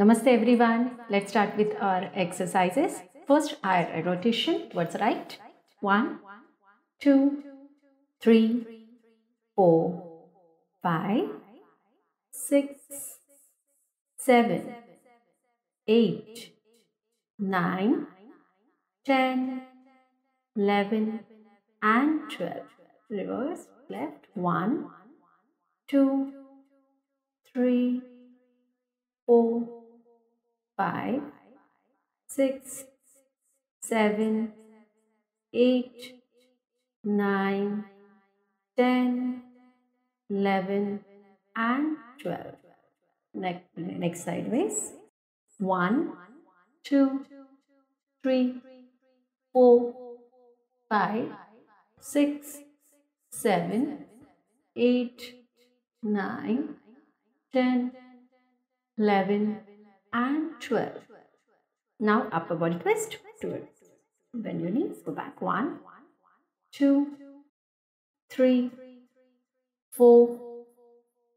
Namaste everyone. Let's start with our exercises. First, our rotation towards right. One, two, three, four, five, six, seven, eight, nine, ten, eleven, and twelve. Reverse, left. One, two, three, four, five, six, seven, eight, nine, ten, eleven, and twelve. Next, next sideways. One, two, three, four, five, six, seven, eight, nine, ten, eleven, and twelve. Now upper body twist. Towards bend your knees. Go back. One, two, three, four,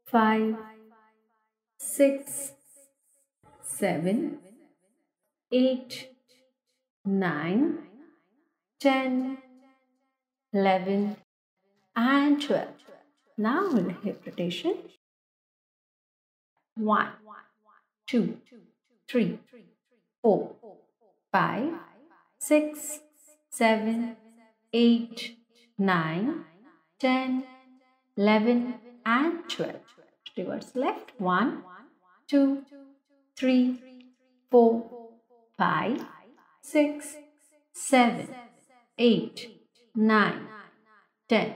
five, six, seven, eight, nine, ten, eleven, and twelve. Now hip rotation. One, two, three, four, five, six, seven, eight, nine, ten, eleven, and twelve. Reverse left. One, two, three, four, five, six, seven, eight, nine, ten,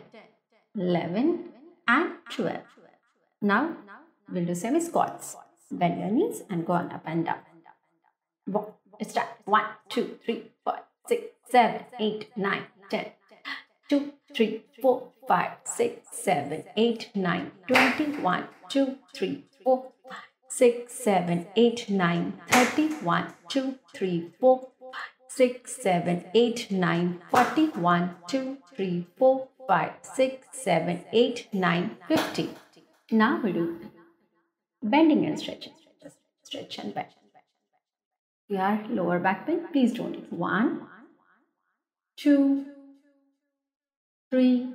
eleven, and twelve. Now we'll do semi squats. Bend your knees and go on up and down. One, start. One, two, three, four, six, seven, eight, nine, ten. Two, three, four, five, six, seven, eight, nine, twenty. One, two, three, four, five, six, seven, eight, nine, thirty. One, two, three, four, five, six, seven, eight, nine, forty. One, two, three, four, five, six, seven, eight, nine, fifty. Now we do bending and stretching. Stretch and bend. Your lower back pain, please don't eat. One, two, three,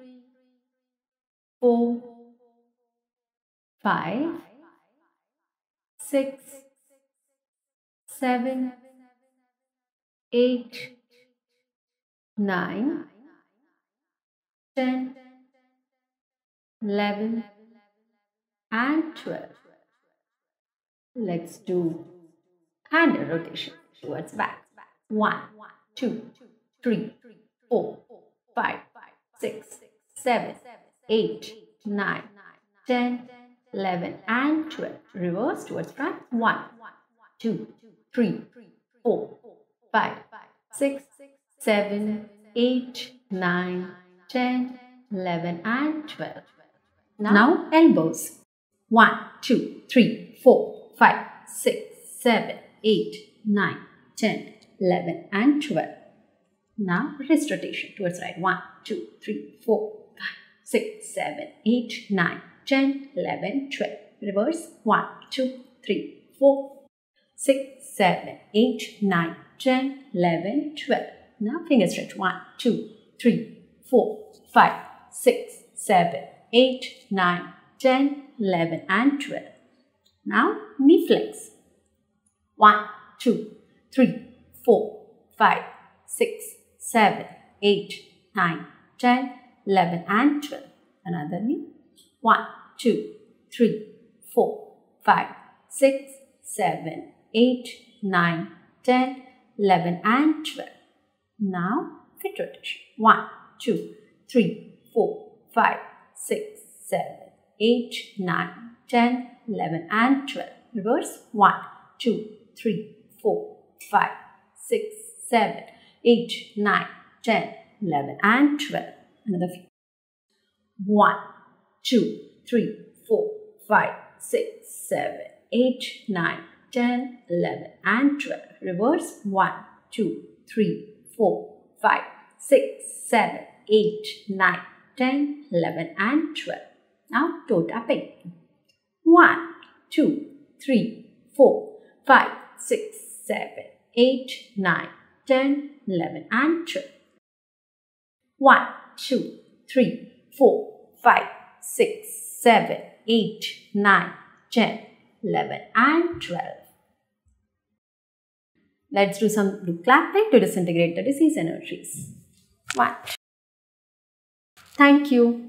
four, five, six, seven, eight, nine, ten, eleven, and twelve. Let's do hand rotation towards back. One, two, three, four, five, six, seven, eight, nine, ten, eleven, and twelve. Reverse towards front. One, two, three, four, five, six, seven, eight, nine, ten, eleven, and twelve. Now elbows. One, two, three, four, five, six, seven, eight, nine, ten, eleven, and 12. Now wrist rotation towards right. One, two, three, four, five, six, seven, eight, nine, ten, eleven, twelve. Reverse. One, two, three, four, six, seven, eight, nine, ten, eleven, twelve. Now finger stretch. One, two, three, four, five, six, seven, eight, nine, ten, eleven, and 12. Now knee flex. One, two, three, four, five, six, seven, eight, nine, ten, eleven, and 12. Another knee. One, two, three, four, five, six, seven, eight, nine, ten, eleven, and 12. Now fit rotation. One, two, three, four, five, six, seven, eight, nine, ten, 11 and 12. Reverse 1, 2, 3, 4, 5, 6, 7, 8, 9, 10, 11 and 12. Another few. 1, 2, 3, 4, 5, 6, 7, 8, 9, 10, 11 and 12. Reverse 1, 2, 3, 4, 5, 6, 7, 8, 9, 10, 11 and 12. Now total picking. 1, 2, 3, 4, 5, 6, 7, 8, 9, 10, 11, and 12. 1, 2, 3, 4, 5, 6, 7, 8, 9, 10, 11, and 12. Let's do some clapping to disintegrate the disease energies. 1. Thank you.